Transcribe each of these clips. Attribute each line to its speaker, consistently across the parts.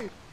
Speaker 1: Stay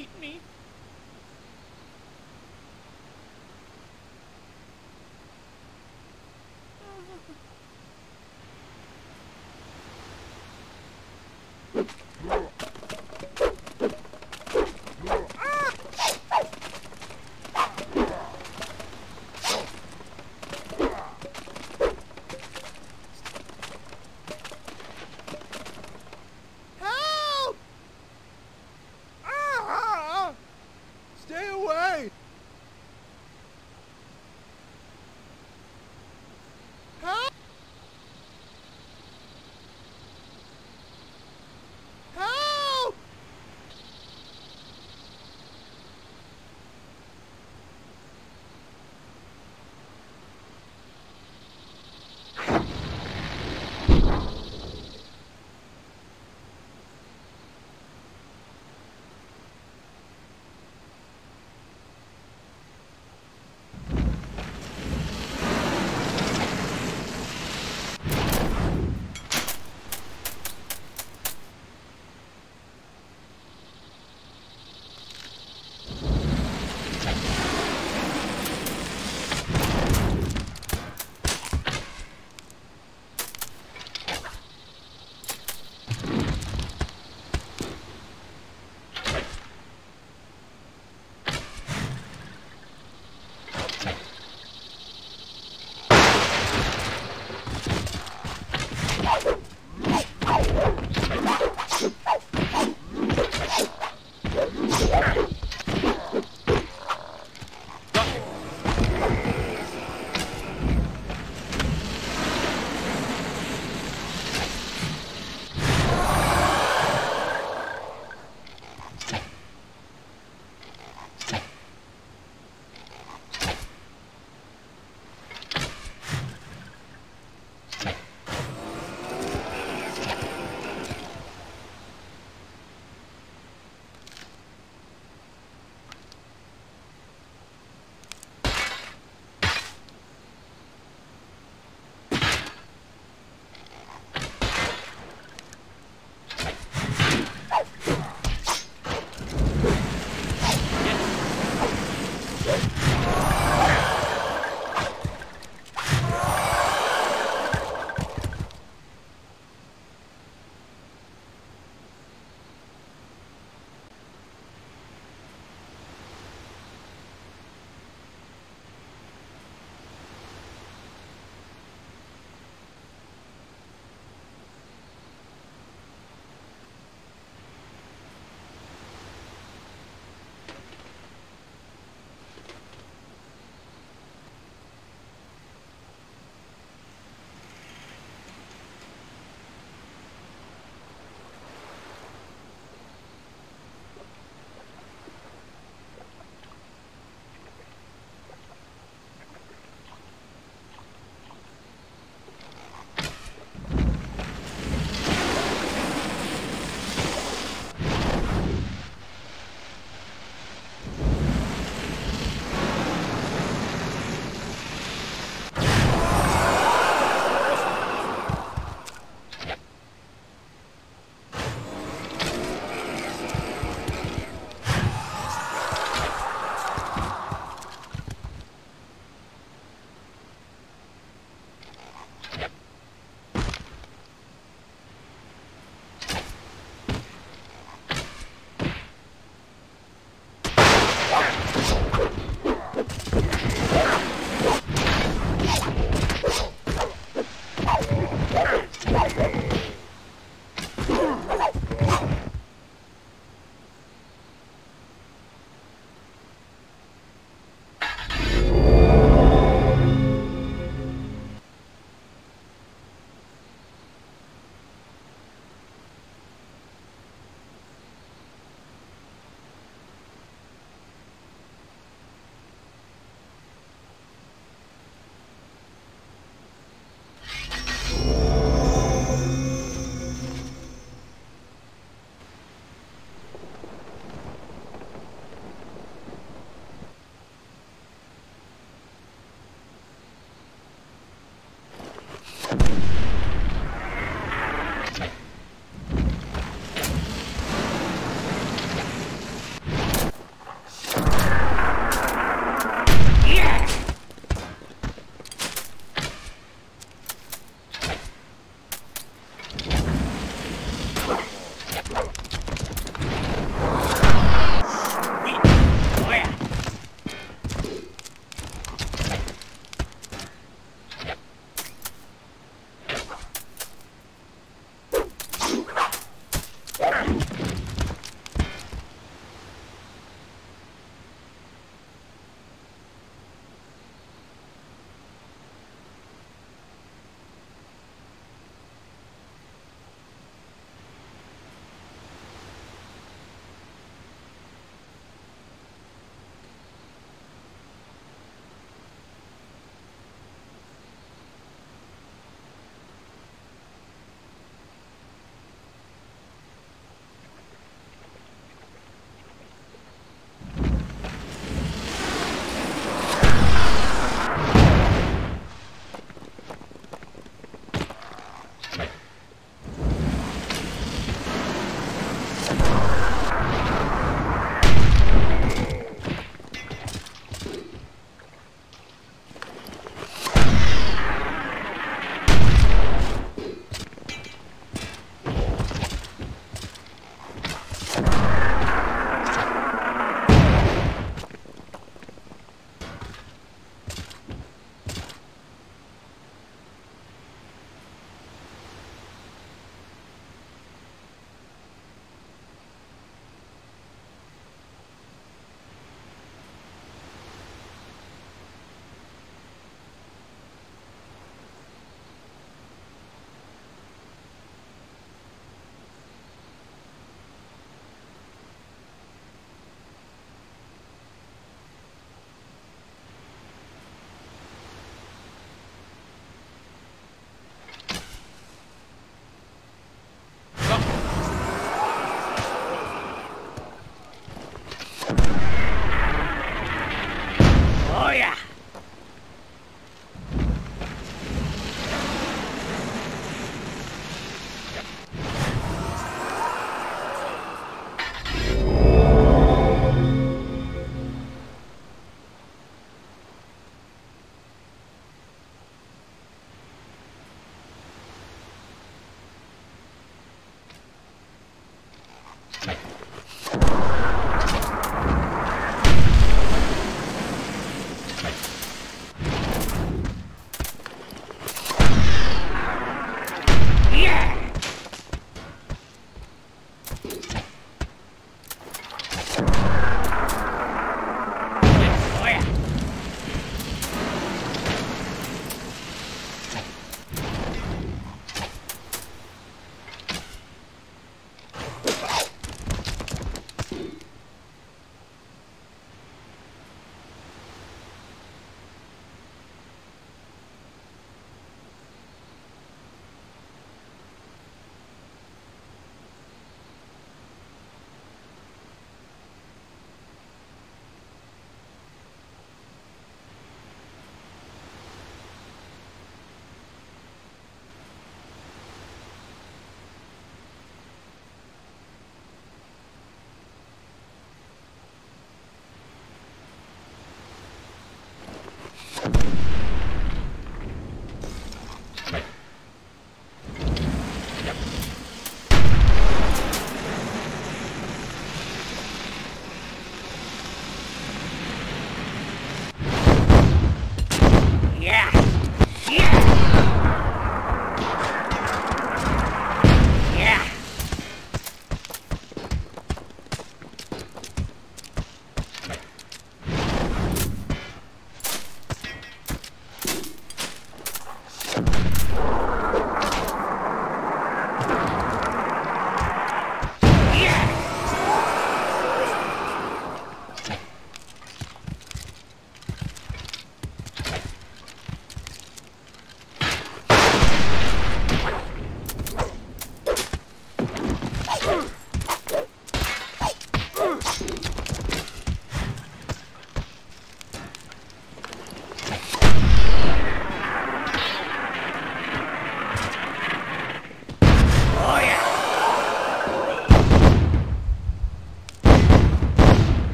Speaker 1: eat me.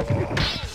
Speaker 1: Away!